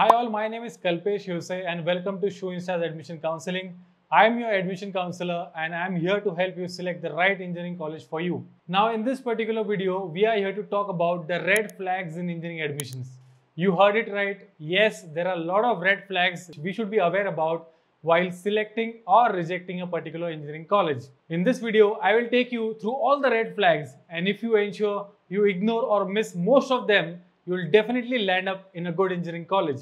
Hi all, my name is Kalpesh Huse and welcome to Shooin Stars Admission Counseling. I am your admission counselor and I am here to help you select the right engineering college for you. Now in this particular video, we are here to talk about the red flags in engineering admissions. You heard it right. Yes, there are a lot of red flags we should be aware about while selecting or rejecting a particular engineering college. In this video, I will take you through all the red flags and if you ensure you ignore or miss most of them, you will definitely land up in a good engineering college.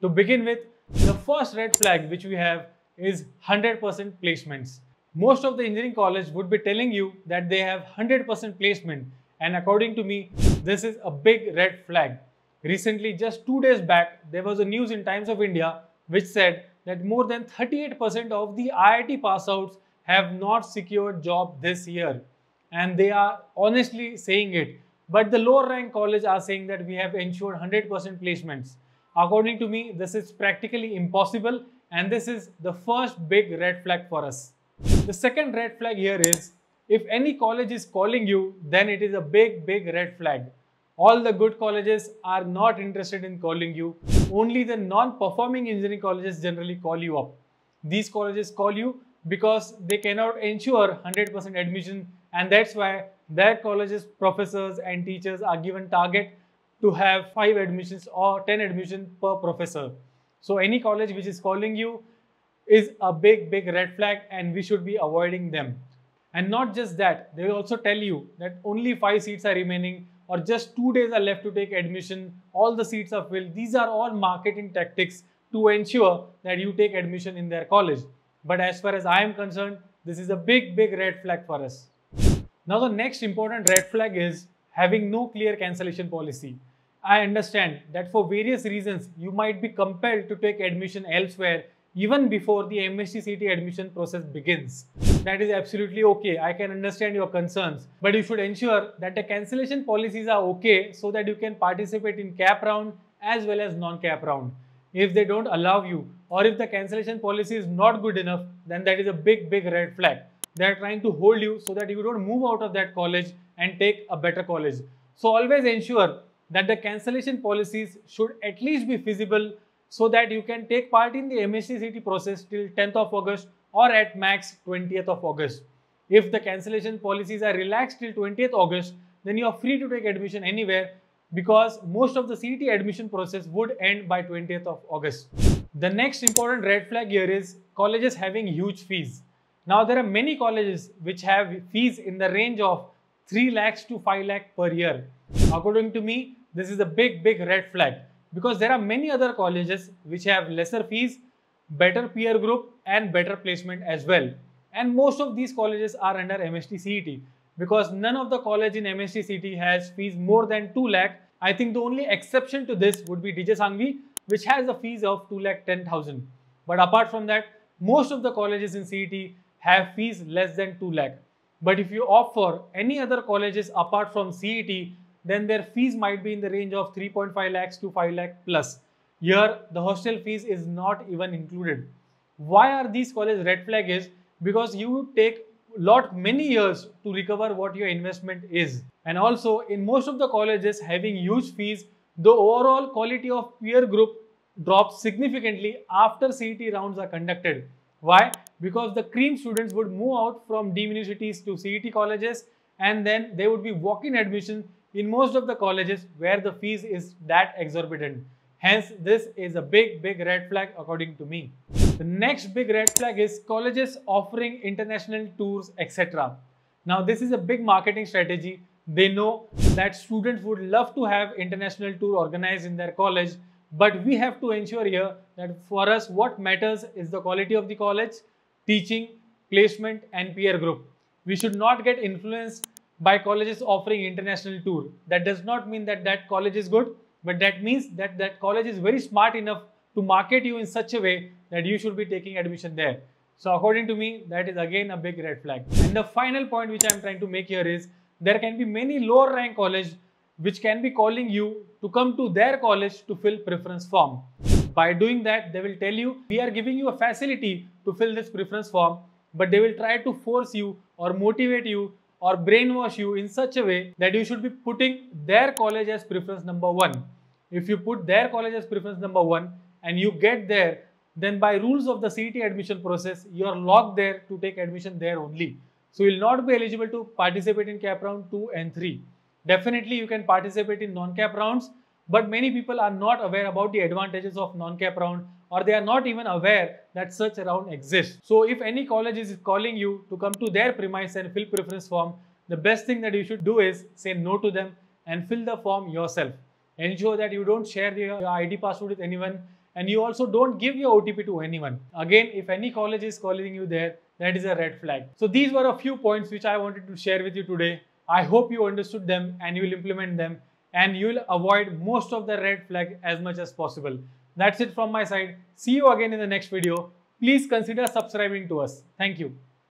To begin with, the first red flag which we have is 100% placements. Most of the engineering college would be telling you that they have 100% placement and according to me, this is a big red flag. Recently, just two days back, there was a news in Times of India which said that more than 38% of the IIT passouts have not secured job this year. And they are honestly saying it but the lower rank college are saying that we have ensured 100% placements. According to me, this is practically impossible and this is the first big red flag for us. The second red flag here is if any college is calling you, then it is a big, big red flag. All the good colleges are not interested in calling you. Only the non-performing engineering colleges generally call you up. These colleges call you because they cannot ensure 100% admission and that's why their colleges professors and teachers are given target to have 5 admissions or 10 admissions per professor. So any college which is calling you is a big big red flag and we should be avoiding them. And not just that they will also tell you that only 5 seats are remaining or just 2 days are left to take admission. All the seats are filled. These are all marketing tactics to ensure that you take admission in their college. But as far as i am concerned this is a big big red flag for us now the next important red flag is having no clear cancellation policy. I understand that for various reasons you might be compelled to take admission elsewhere even before the MSc admission process begins. That is absolutely okay. I can understand your concerns. But you should ensure that the cancellation policies are okay so that you can participate in cap round as well as non-cap round. If they don't allow you or if the cancellation policy is not good enough, then that is a big, big red flag they are trying to hold you so that you don't move out of that college and take a better college. So always ensure that the cancellation policies should at least be feasible so that you can take part in the MSc process till 10th of August or at max 20th of August. If the cancellation policies are relaxed till 20th August, then you are free to take admission anywhere because most of the CET admission process would end by 20th of August. The next important red flag here is colleges having huge fees. Now there are many colleges which have fees in the range of 3 lakhs to 5 lakh per year. According to me, this is a big, big red flag because there are many other colleges which have lesser fees, better peer group and better placement as well. And most of these colleges are under MHT CET because none of the college in MHT CET has fees more than 2 lakh. I think the only exception to this would be DJ Sanghvi which has a fees of 2 lakh 10,000. But apart from that, most of the colleges in CET have fees less than 2 lakh. But if you opt for any other colleges apart from CET, then their fees might be in the range of 3.5 lakhs to 5 lakh plus. Here, the hostel fees is not even included. Why are these colleges red flag is because you take lot many years to recover what your investment is. And also in most of the colleges having huge fees, the overall quality of peer group drops significantly after CET rounds are conducted. Why? Because the cream students would move out from deemed universities to CET colleges and then they would be walk-in admission in most of the colleges where the fees is that exorbitant. Hence, this is a big, big red flag according to me. The next big red flag is colleges offering international tours, etc. Now, this is a big marketing strategy. They know that students would love to have international tour organized in their college but we have to ensure here that for us, what matters is the quality of the college, teaching, placement and peer group. We should not get influenced by colleges offering international tour. That does not mean that that college is good, but that means that that college is very smart enough to market you in such a way that you should be taking admission there. So according to me, that is again a big red flag. And the final point which I am trying to make here is there can be many lower rank college which can be calling you to come to their college to fill preference form. By doing that, they will tell you, we are giving you a facility to fill this preference form, but they will try to force you or motivate you or brainwash you in such a way that you should be putting their college as preference number one. if you put their college as preference number one and you get there, then by rules of the CET admission process, you are locked there to take admission there only. So you will not be eligible to participate in cap round 2 and 3. Definitely you can participate in non-cap rounds, but many people are not aware about the advantages of non-cap round or they are not even aware that such a round exists. So if any college is calling you to come to their premise and fill preference form, the best thing that you should do is say no to them and fill the form yourself. Ensure that you don't share your ID password with anyone and you also don't give your OTP to anyone. Again, if any college is calling you there, that is a red flag. So these were a few points which I wanted to share with you today. I hope you understood them and you will implement them and you will avoid most of the red flag as much as possible. That's it from my side. See you again in the next video. Please consider subscribing to us. Thank you.